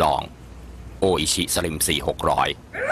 ลอง โออิชิสลิม 4600